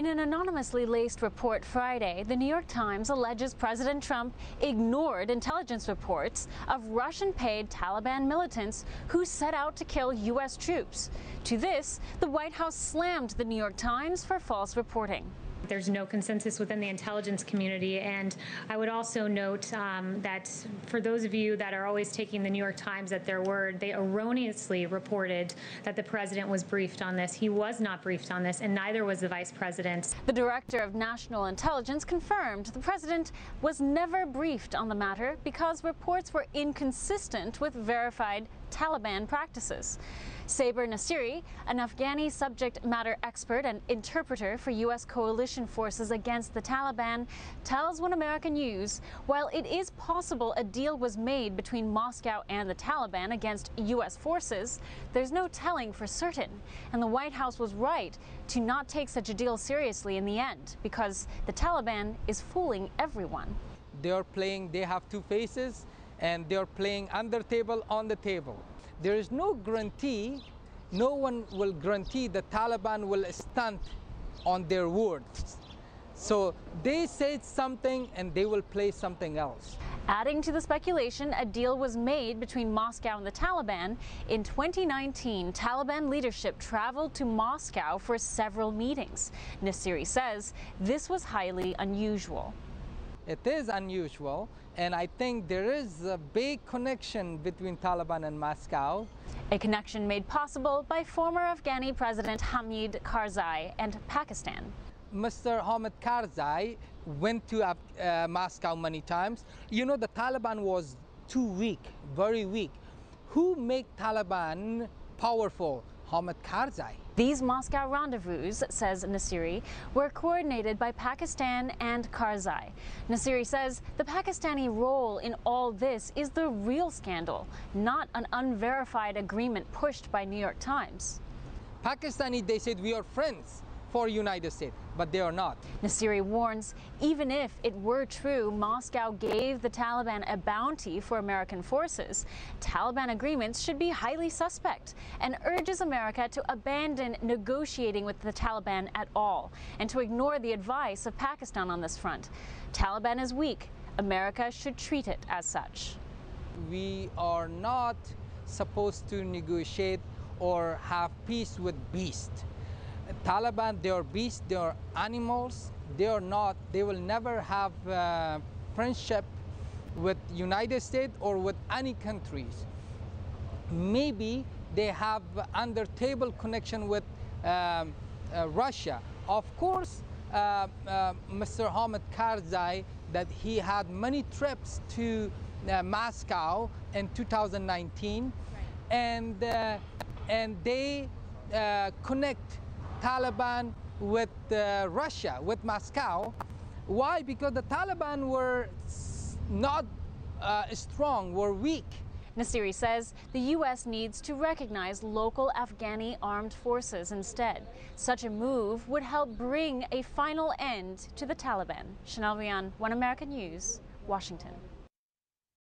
In an anonymously laced report Friday, the New York Times alleges President Trump ignored intelligence reports of Russian paid Taliban militants who set out to kill U.S. troops. To this, the White House slammed the New York Times for false reporting. There's no consensus within the intelligence community. And I would also note um, that for those of you that are always taking the New York Times at their word, they erroneously reported that the president was briefed on this. He was not briefed on this, and neither was the vice president. The director of national intelligence confirmed the president was never briefed on the matter because reports were inconsistent with verified Taliban practices. Saber Nasseri, an Afghani subject matter expert and interpreter for U.S. coalition forces against the Taliban, tells One American News while it is possible a deal was made between Moscow and the Taliban against U.S. forces, there's no telling for certain. And the White House was right to not take such a deal seriously in the end because the Taliban is fooling everyone. They are playing, they have two faces and they're playing under table on the table. There is no guarantee, no one will guarantee the Taliban will stand on their words. So they said something and they will play something else. Adding to the speculation, a deal was made between Moscow and the Taliban. In 2019, Taliban leadership traveled to Moscow for several meetings. Nasseri says this was highly unusual. It is unusual, and I think there is a big connection between Taliban and Moscow. A connection made possible by former Afghani President Hamid Karzai and Pakistan. Mr. Hamid Karzai went to uh, Moscow many times. You know, the Taliban was too weak, very weak. Who made Taliban powerful? Hamid Karzai. These Moscow rendezvous, says Nasseri, were coordinated by Pakistan and Karzai. Nasseri says the Pakistani role in all this is the real scandal, not an unverified agreement pushed by New York Times. Pakistani, they said we are friends for United States, but they are not. Nasseri warns even if it were true Moscow gave the Taliban a bounty for American forces, Taliban agreements should be highly suspect and urges America to abandon negotiating with the Taliban at all and to ignore the advice of Pakistan on this front. Taliban is weak. America should treat it as such. We are not supposed to negotiate or have peace with beasts. Taliban, they are beasts, they are animals. They are not, they will never have uh, friendship with United States or with any countries. Maybe they have under table connection with um, uh, Russia. Of course, uh, uh Mr. Hamid Karzai, that he had many trips to uh, Moscow in 2019, right. and, uh, and they connect Taliban with uh, Russia, with Moscow. Why? Because the Taliban were not uh, strong, were weak. Nasseri says the U.S. needs to recognize local Afghani armed forces instead. Such a move would help bring a final end to the Taliban. Chanel Rion, One American News, Washington.